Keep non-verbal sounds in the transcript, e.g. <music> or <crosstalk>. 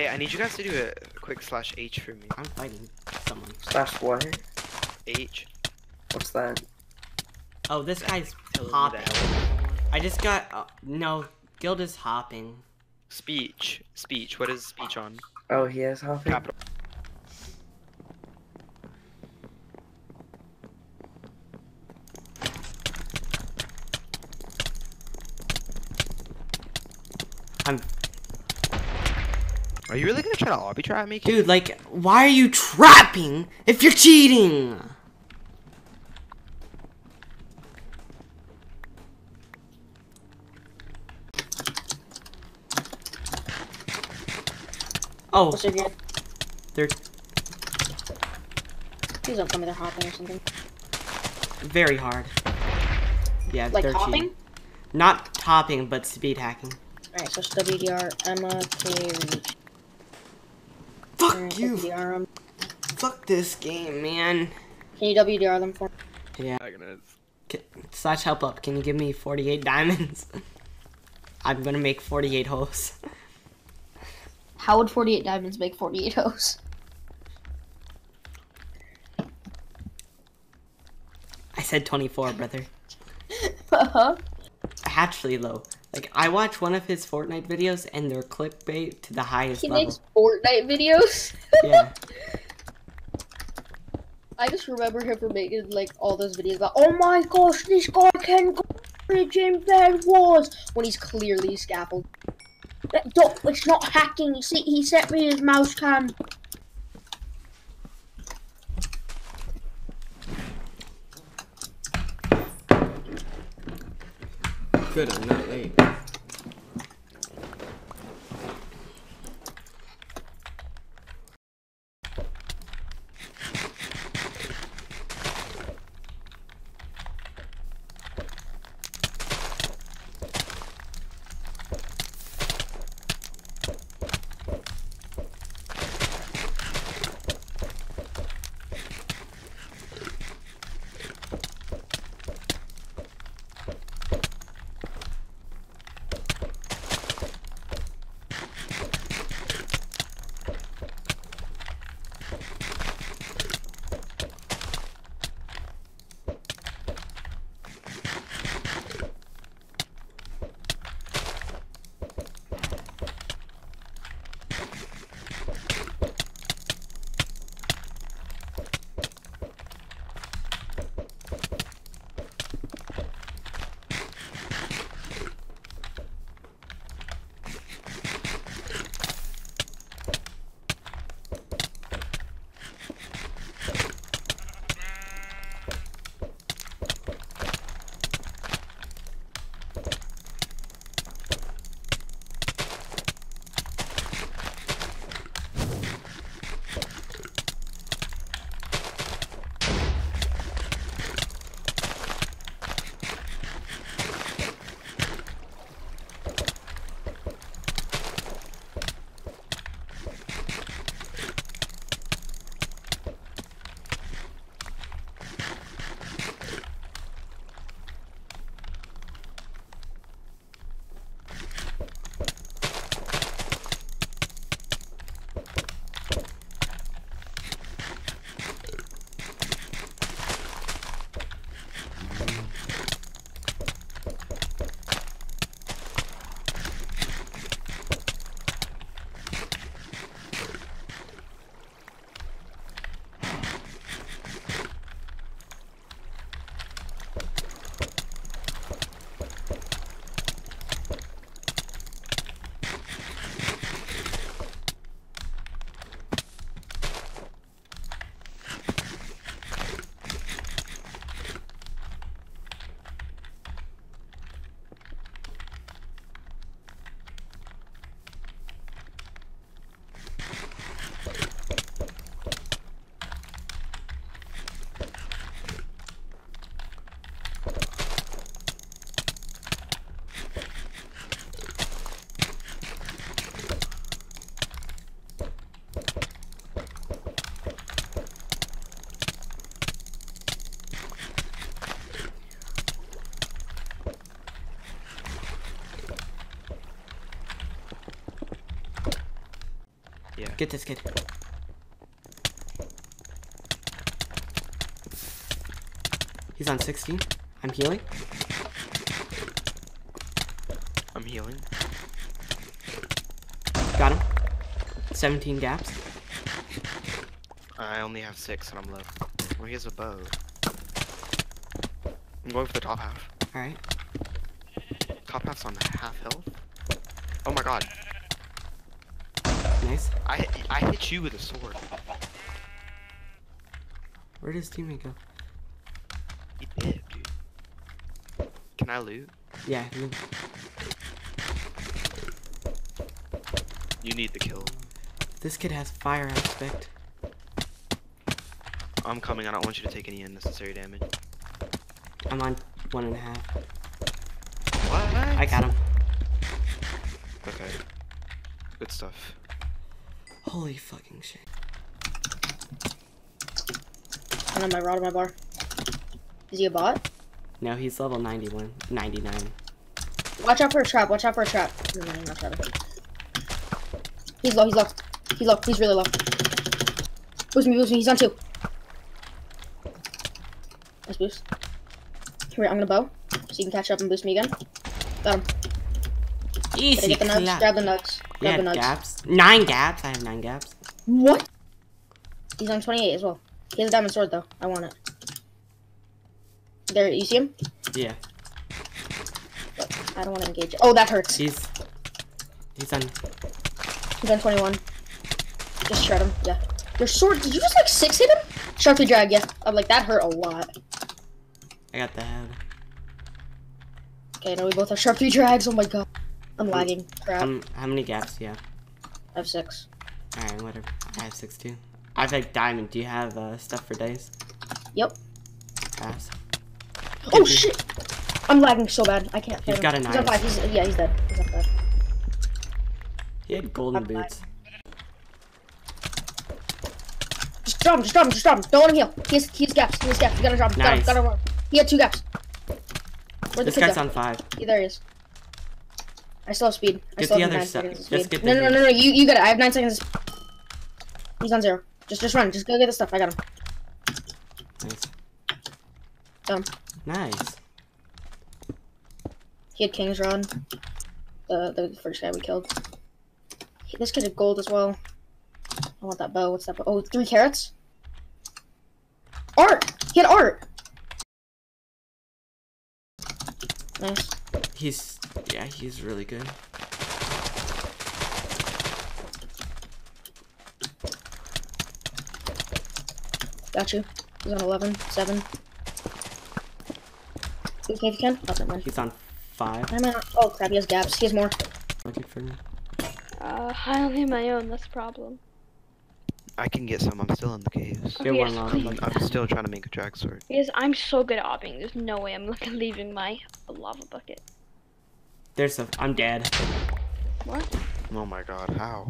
Hey, I need you guys to do a quick slash H for me. I'm fighting someone. Slash what? H. What's that? Oh, this guy's hopping. I just got uh, no. Guild is hopping. Speech. Speech. What is speech on? Oh, he has hopping. Capital. I'm Are you really gonna try to obby trap me? dude. Like, why are you trapping if you're cheating? Oh, What's your they're Please don't tell me they're hopping or something. very hard. Yeah, Like they're hopping? cheating. Not topping, but speed hacking. Alright, so WDR, Emma, K, Reach. Fuck you. WDR 'em. Fuck this game, man. Can you WDR them for me? Yeah. Agoniz. K- Slash help up. Can you give me 48 diamonds? <laughs> I'm gonna make 48 holes. How would 48 diamonds make 48 hoes? I said 24, brother. <laughs> Uh-huh. Actually, though, like I watch one of his Fortnite videos and they're clickbait to the highest he level. makes Fortnite videos. Yeah. <laughs> I just remember him from making like all those videos about, oh my gosh, this guy can go bridge in bed wars when he's clearly scaffold. Uh, Don't, it's not hacking. You see, he sent me his mouse cam. Good, I'm not late. Get this kid. He's on 16. I'm healing. I'm healing. Got him. 17 gaps. I only have six and I'm low. Well, he has a bow. I'm going for the top half. Alright. Top half's on half health. Oh my god. Nice. I hit- I hit you with a sword. Where does teammate go? He did, dude. Can I loot? Yeah. you- You need the kill. This kid has fire aspect. I'm coming. I don't want you to take any unnecessary damage. I'm on one and a half. What? I got him. Okay. Good stuff. Holy fucking shit. And on my rod on my bar. Is he a bot? No, he's level 91, 99. Watch out for a trap. Watch out for a trap. No, no, no, not trap. He's low. He's low. He's low. He's really low. Boost me. Boost me. He's on two. Nice boost. Here, I'm gonna bow, so you can catch up and boost me again. Got him. Easy get the clap. Grab the. Yeah, Grab the nugs. gaps. Nine gaps. I have nine gaps. What? He's on 28 as well. He has a diamond sword though. I want it. There, you see him? Yeah. I don't want to engage. Oh, that hurts. He's he's on. He's on 21. Just shred him. Yeah. Your sword. Did you just like six hit him? Sharply drag. Yeah. I'm like that hurt a lot. I got the head. Okay, now we both have sharp three drags. Oh my god. I'm lagging. Crap. Um, how many gaps do you have? I have six. All right, whatever. I have six too. I have like diamond. Do you have uh, stuff for days? Yep. Pass. Oh you. shit! I'm lagging so bad. I can't. He's got a He's on knife. five. He's, yeah, he's dead. He's on five. He had golden I'm boots. Just drop him. Just drop him. Just drop him. Don't let him heal. He has, he has gaps. He has gaps. You gotta drop him. Nice. Gotta, gotta run. He had two gaps. Where'd This guy's on five. Yeah, there he is. I still have speed. I Get still the have other nine stuff. seconds of Just get no, no, no, no. You, you got it. I have nine seconds. He's on zero. Just, just run. Just go get the stuff. I got him. Nice. Done. Nice. He had King's Rod. The the first guy we killed. This kid had gold as well. I want that bow. What's that bow? Oh, three carrots? Art! He had art! Nice. He's yeah, he's really good. Got you. He's on 11. 7. Please me if you can. Oh, never mind. He's on five. I mean, oh crap, he has gaps. He has more. Looking for me. Uh, I only have my own, that's the problem. I can get some. I'm still in the caves. Get Okay, one yes, lava please. I'm. I'm still trying to make a drag sword. Because I'm so good at obbing, there's no way I'm like, <laughs> leaving my lava bucket. There's a. I'm dead. What? Oh my god, how?